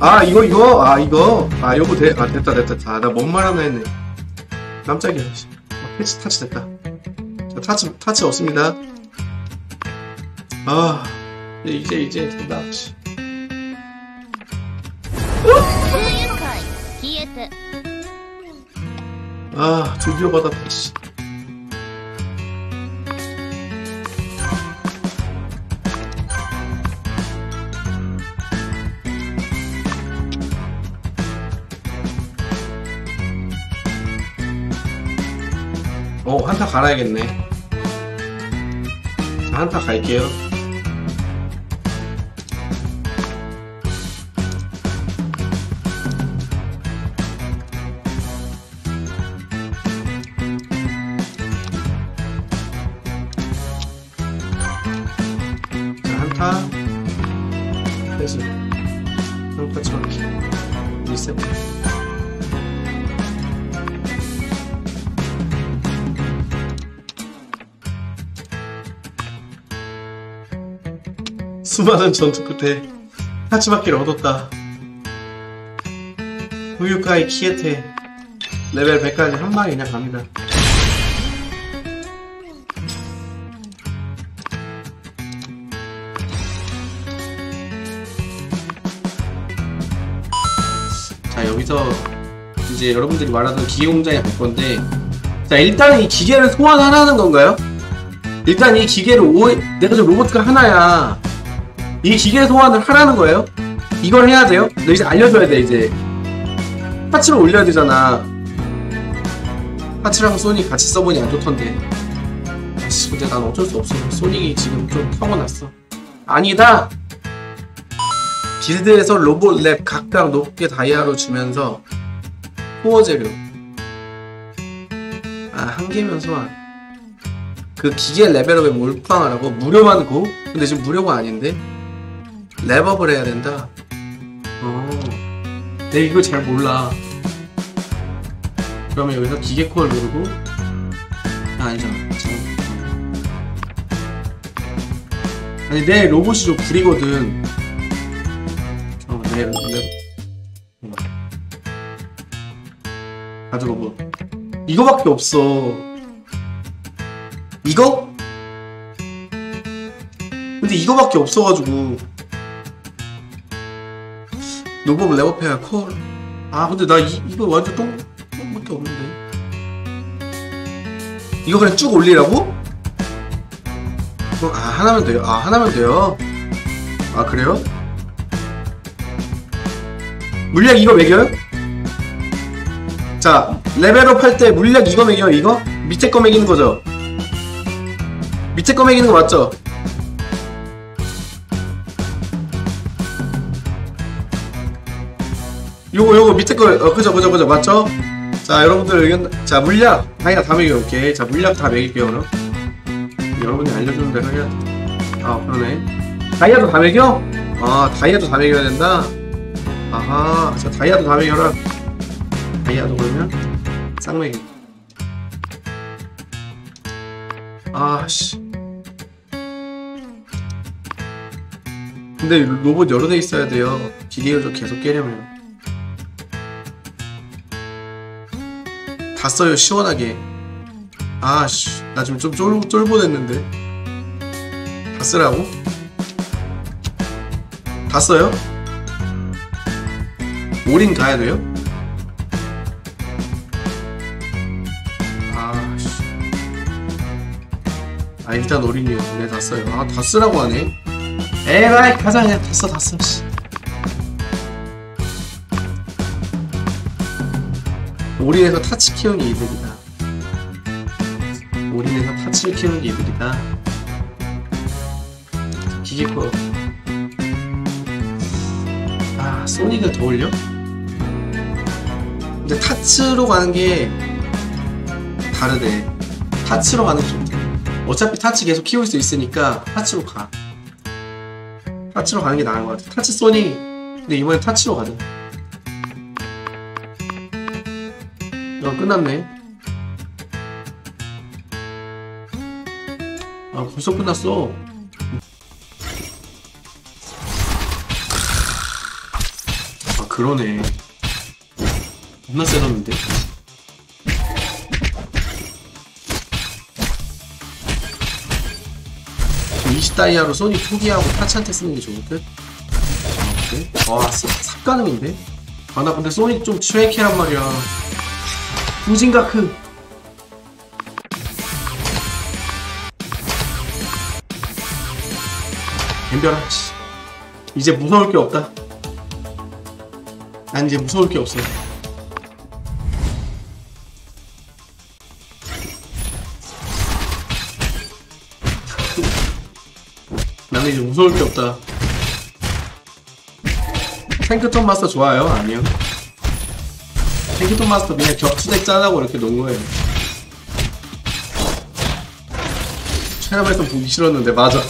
아 이거 이거? 아 이거? 아 이거 뭐 돼아 됐다 됐다. 아 나 뭔 말하나 했네. 깜짝이야 아, 패치 타치 됐다. 자 타치 타치 없습니다. 아 이제 이제 된다 아 드디어 받았다 어 한타 갈아야겠네. 자, 한타 갈게요. 자 한타. 회수 한타 정확히 리셋 수많은 전투 끝에 하치바퀴를 얻었다. 우유카이 키에테 레벨 100까지 한 방에 그냥 갑니다. 자 여기서 이제 여러분들이 말하던 기계 공장에 갈 건데 자 일단 이 기계를 소환하라는 건가요? 일단 이 기계를 오 내가 지금 로봇가 하나야 이 기계 소환을 하라는 거예요? 이걸 해야 돼요? 너 이제 알려줘야 돼 이제. 타츠를 올려야 되잖아. 타츠랑 소닉 같이 써보니 안 좋던데. 아씨 근데 난 어쩔 수 없어. 소닉이 지금 좀 타고났어. 아니다! 길드에서 로봇 렙 각각 높게 다이아로 주면서 코어 재료. 아 한 개면 소환. 그 기계 레벨업에 몰빵하라고? 무료만 고? 근데 지금 무료가 아닌데? 랩업을 해야 된다? 어. 내 이거 잘 몰라. 그러면 여기서 기계 코어를 누르고 아, 아니잖아. 아니 내 로봇이 좀 구리거든. 잠깐만 내 내. 잠깐만. 가져가 뭐. 이거밖에 없어. 이거? 근데 이거밖에 없어가지고 노법 레버페어 콜. 아 근데 나 이, 이거 완전 똥 똥밖에 없는데. 이거 그냥 쭉 올리라고? 그럼 아 하나면 돼요. 아 하나면 돼요. 아 그래요? 물약 이거 매겨요? 자 레벨업 할 때 물약 이거 매겨요 이거? 밑에 거 매기는 거죠? 밑에 거 매기는 거 맞죠? 요거 요거 밑에 거 어, 그죠 그죠 그죠. 맞죠? 자 여러분들 의견 자 물약. 다이아 다 오케이. 자 물약 다 매길게요 그럼. 여러분이 알려주는 대로 해야 아 그러네. 다이아도 다 매겨? 아 다이아도 다 매겨야 된다? 아하. 자 다이아도 다 매겨라. 다이아도 그러면 싹 매겨 아씨. 근데 로봇 여러 대 있어야 돼요. 기계 요정 계속 깨려면 다 써요 시원하게. 아씨 나 지금 좀 쫄, 쫄보냈는데. 다 쓰라고? 다 써요? 올인 가야 돼요? 아씨. 아 일단 올인이요. 네다 써요. 아 다 쓰라고 하네. 에라이 가자 그냥. 다 써 다써 올인해서 타츠 키우는 게 이득이다. 올인해서 타츠를 키우는 게 이득이다. 기계코. 아 소닉을 더 올려? 근데 타츠로 가는 게 다르대 타츠로 가는 게 좋대 어차피 타츠 계속 키울 수 있으니까 타츠로 가. 타츠로 가는 게 나은 것 같아. 타츠 소닉 근데 이번엔 타츠로 가자 끝났네 아 벌써 끝났어 그러네. 겁나 세졌는데? 그 20다이아로 소닉 포기하고 타치한테 쓰는 게 좋을 듯? 아, 그래? 와, 삽, 삽 가능인데? 아, 나 근데 소닉 좀 트레이키란 말이야. 우진가크! 덤벼라, 씨. 이제 무서울 게 없다. 난 이제 무서울 게 없어. 나는 이제 무서울 게 없다. 탱크톱 마스터 좋아요? 아니요. 탱크톱 마스터 그냥 격투덱 짜라고 이렇게 놓은 거예요. 체험에서 보기 싫었는데, 맞아.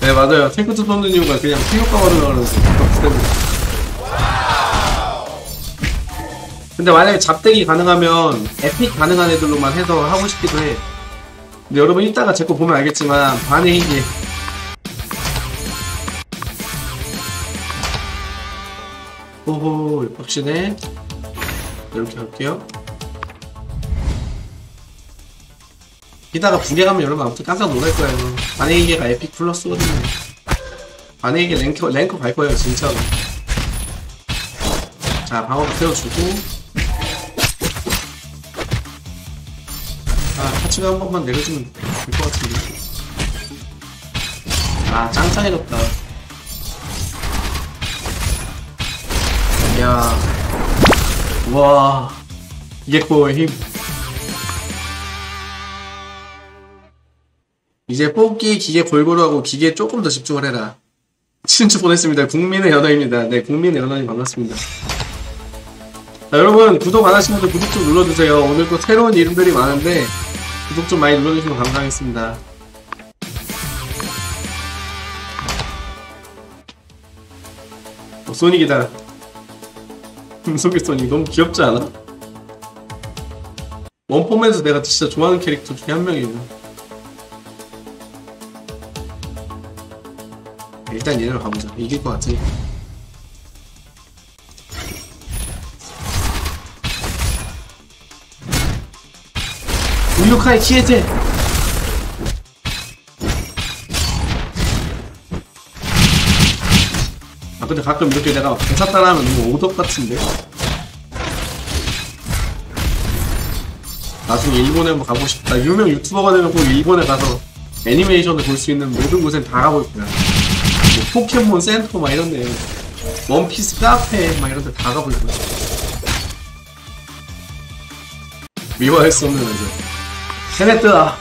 네, 맞아요. 탱크톱 뽑는 이유가 그냥 피효과를 넣으면서 격투덱을. 근데 만약에 잡대기 가능하면 에픽 가능한 애들로만 해서 하고 싶기도 해. 근데 여러분 이따가 제 거 보면 알겠지만 반의 이 오호 빡치네 이렇게 할게요. 이따가 부계 가면 여러분 아무튼 깜짝 놀랄 거예요. 반의 이게가 에픽 플러스거든요. 반의 이게 랭커, 랭커 갈 거예요 진짜로. 자 방어도 세워주고. 아, 파츠가 한 번만 내려주면 될 것 같은데. 아, 짱짱해졌다. 야. 이게 코어의 힘. 이제 뽑기 기계 골고루 하고 기계에 조금 더 집중을 해라. 친추 보냈습니다. 국민의 연어입니다. 네, 국민의 연어님 반갑습니다. 자, 여러분 구독 안 하신 분들 구독 좀 눌러주세요. 오늘 또 새로운 이름들이 많은데 구독 좀 많이 눌러주시면 감사하겠습니다. 어, 소닉이다. 속의 소닉 너무 귀엽지 않아? 원폼에서 내가 진짜 좋아하는 캐릭터 중에 한 명이에요. 일단 얘네로 가보자. 이길 것 같으니까. 우유카이 키에테 아 근데 가끔 이렇게 내가 대사 따라하면 너무 오덕 같은데? 나중에 일본에 한번 가고 싶다. 유명 유튜버가 되면 꼭 일본에 가서 애니메이션을 볼 수 있는 모든 곳엔 다 가볼 거야 뭐 포켓몬 센터 막 이런 데 원피스 카페 막 이런 데 다 가볼 거야 미워할 수 없는 남자 해냈다